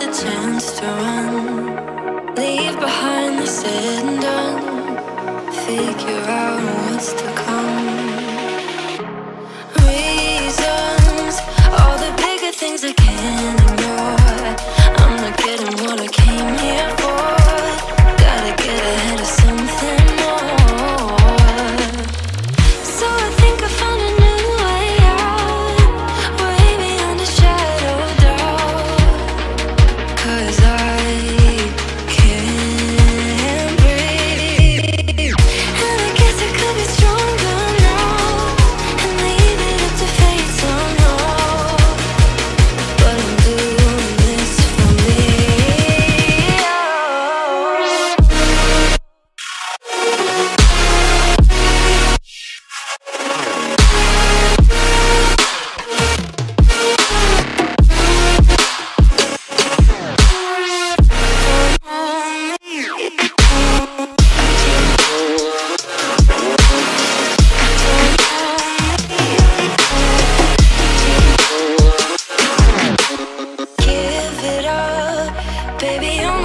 the chance to run. Leave behind the said and done Figure out what's to come.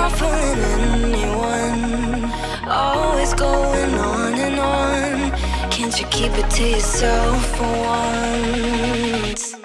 fooling anyone. Always going on and on. Can't you keep it to yourself for once?